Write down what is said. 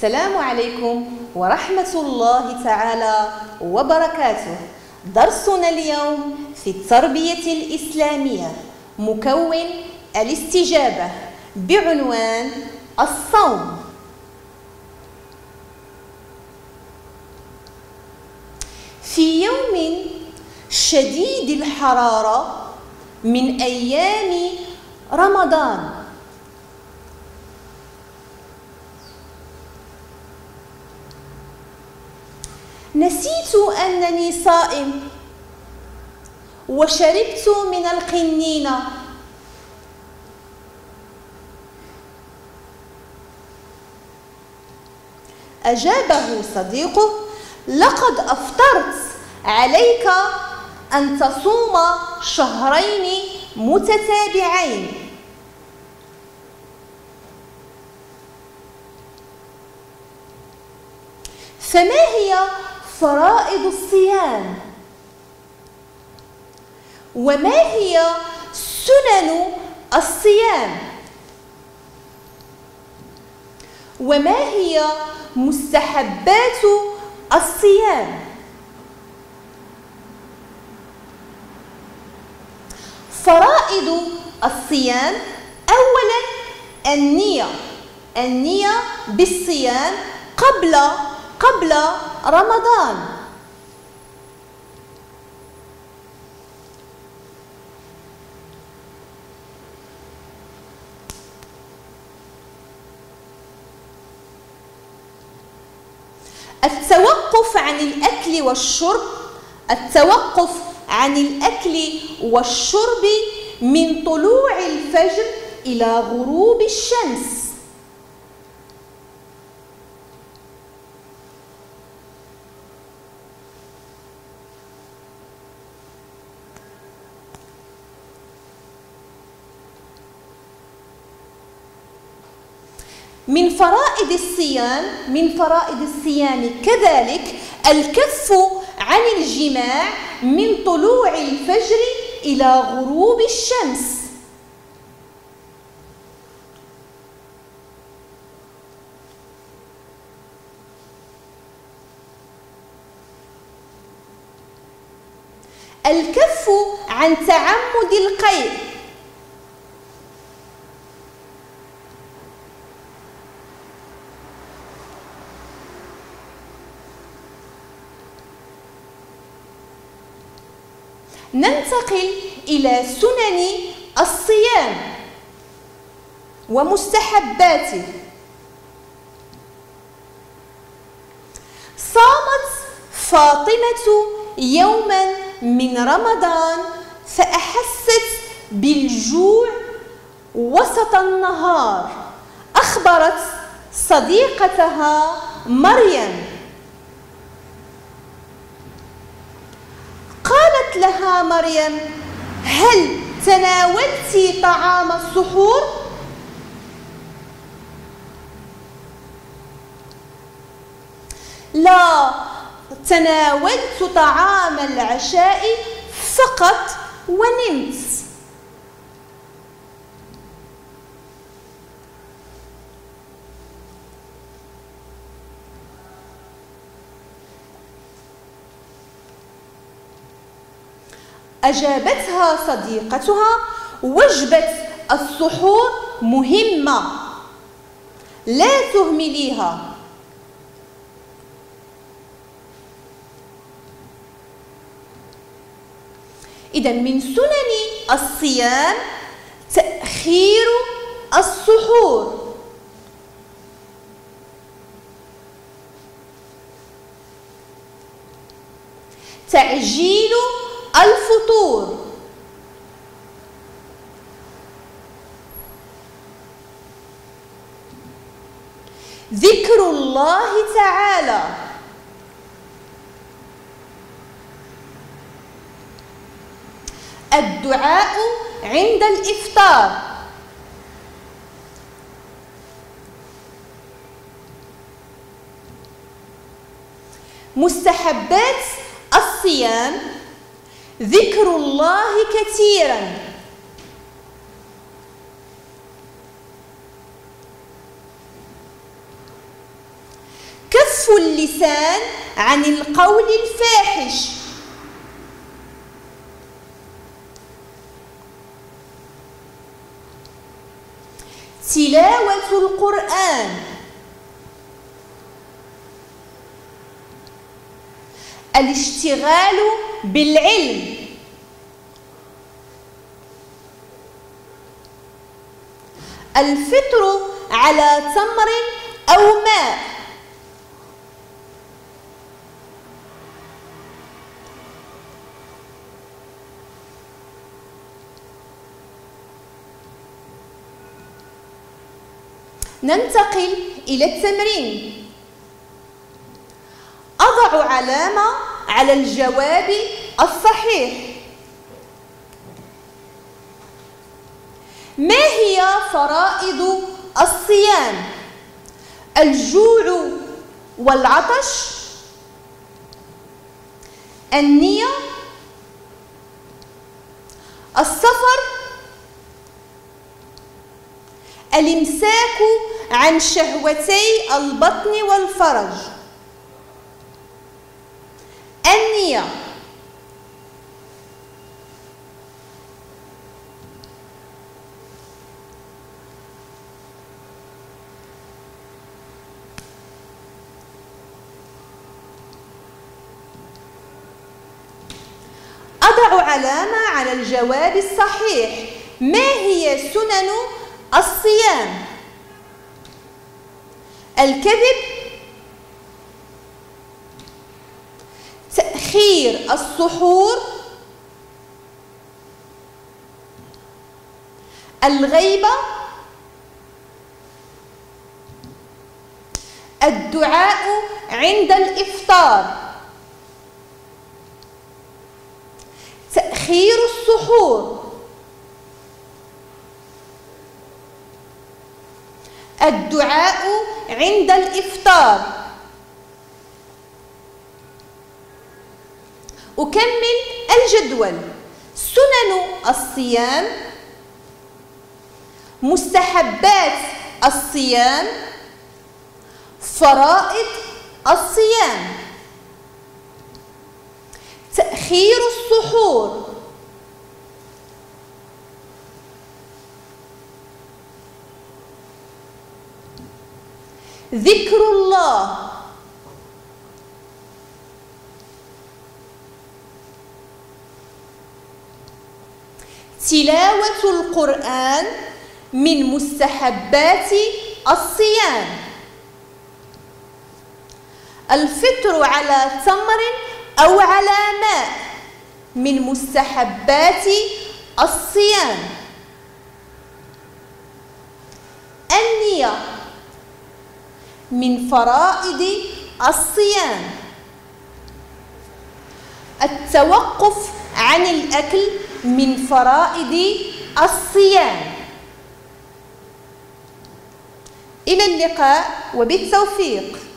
السلام عليكم ورحمة الله تعالى وبركاته. درسنا اليوم في التربية الإسلامية مكون الاستجابة بعنوان الصوم. في يوم شديد الحرارة من أيام رمضان نسيت أنني صائم وشربت من القنينة أجابه صديقه لقد أفطرت. عليك أن تصوم شهرين متتابعين. فما هي فرائض الصيام. وما هي سنن الصيام؟ وما هي مستحبات الصيام؟ فرائض الصيام اولا النية النية بالصيام قبل قبل رمضان. التوقف عن الأكل والشرب التوقف عن الأكل والشرب من طلوع الفجر إلى غروب الشمس. من فرائض الصيام من فرائض الصيام كذلك الكف عن الجماع من طلوع الفجر إلى غروب الشمس. الكف عن تعمد القيء. ننتقل إلى سنن الصيام ومستحباته. صامت فاطمة يوما من رمضان فأحست بالجوع وسط النهار. أخبرت صديقتها مريم. قالت لها مريم هل تناولت طعام السحور؟ لا تناولت طعام العشاء فقط ونمت. أجابتها صديقتها وجبة السحور مهمة. لا تهمليها. إذا من سنن الصيام تأخير السحور. تعجيل الفطور ذكر الله تعالى. الدعاء عند الإفطار. مستحبات الصيام ذكر الله كثيرا. كف اللسان عن القول الفاحش. تلاوة القرآن. الاشتغال بالعلم. الفطر على تمر أو ماء. ننتقل إلى التمرين أضع علامة على الجواب الصحيح. ما هي فرائض الصيام؟ الجوع والعطش النية السفر الامساك عن شهوتي البطن والفرج. النية أضع علامة على الجواب الصحيح. ما هي سنن الصيام؟ الكذب تأخير السحور الغيبة الدعاء عند الإفطار تأخير السحور الدعاء عند الإفطار أكمل الجدول. سنن الصيام مستحبات الصيام فرائض الصيام. تأخير السحور. ذكر الله. تلاوة القرآن من مستحبات الصيام. الفطر على تمر أو على ماء من مستحبات الصيام. النية من فرائض الصيام. التوقف عن الأكل من فرائض الصيام. إلى اللقاء وبالتوفيق.